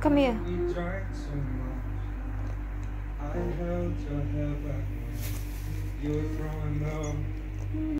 Come here. you were throwing up.